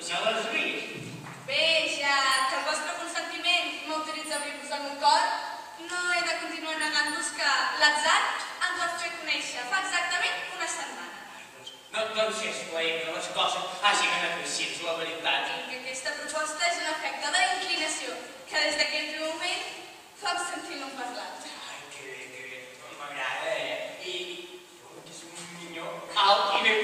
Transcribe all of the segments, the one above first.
Poseu els fills. Bé, ja que el vostre consentiment m'autoritza a obrir-vos el meu cor, no he de continuar negant-vos que l'atzar ens va fer conèixer fa exactament una setmana. No, doncs és coent que les coses hagin anat així, la veritat. I que aquesta proposta és un efecte d'inclinació, que des d'aquell primer moment fa sentir no parlar. Ai, que bé, que bé, m'agrada, eh? I... Oh, és un minyó alt i ben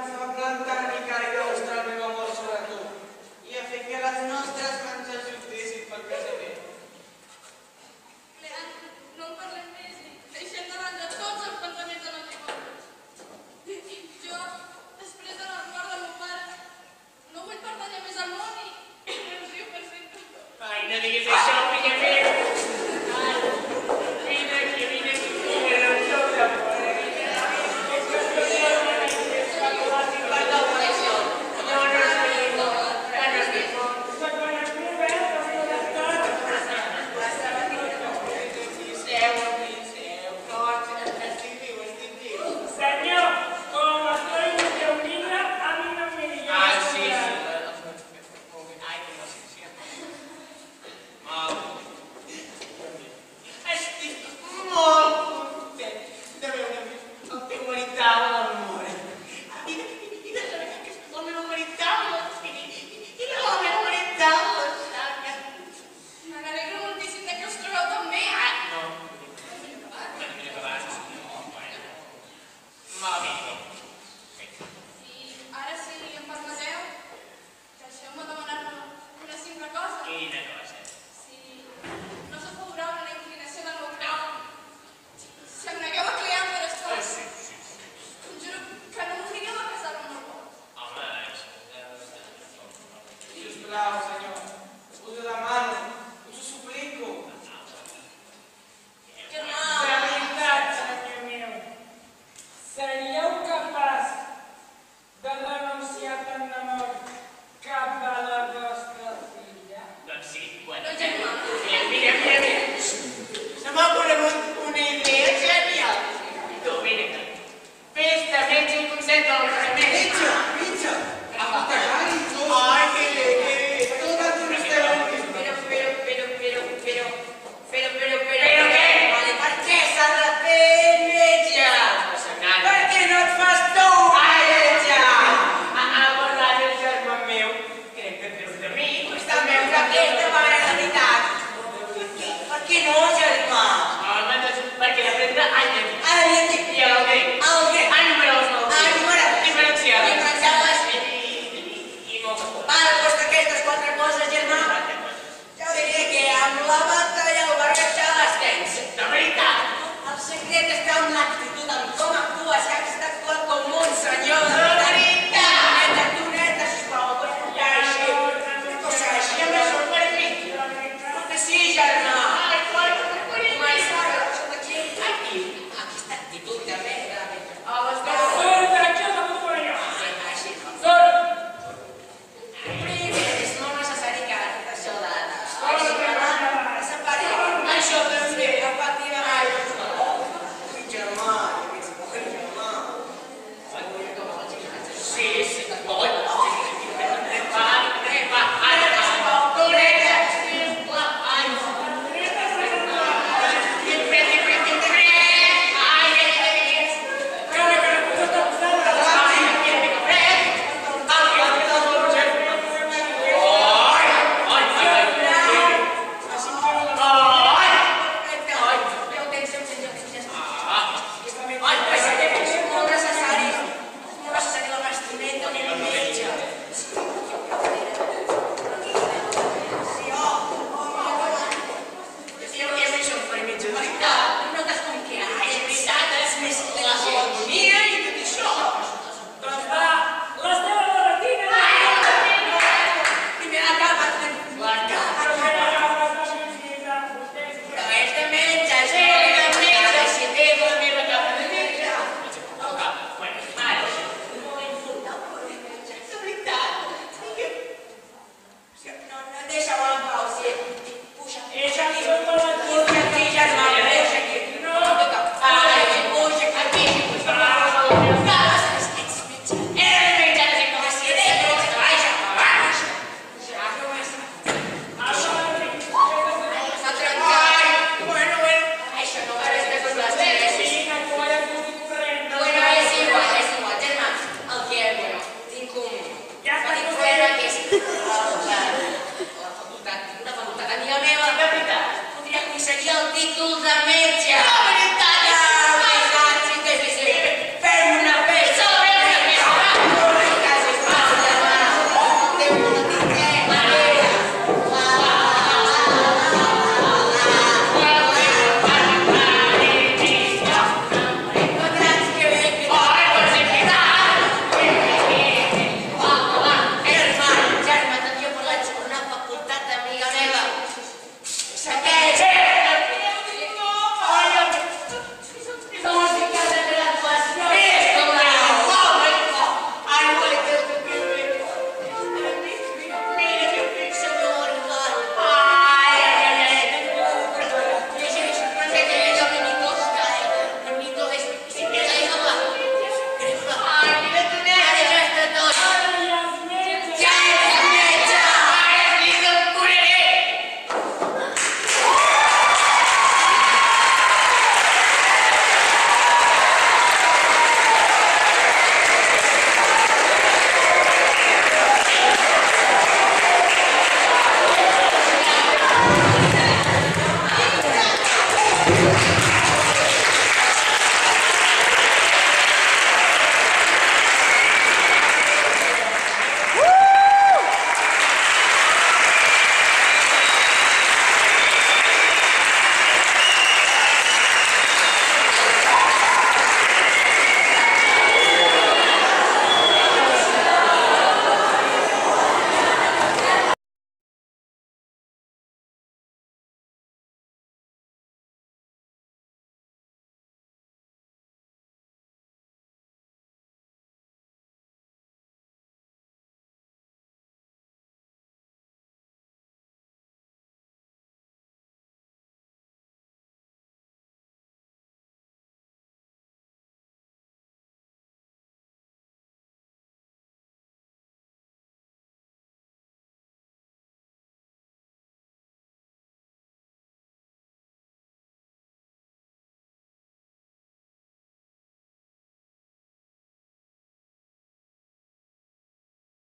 God's secret està en en com un senyor. seria el títol de metge.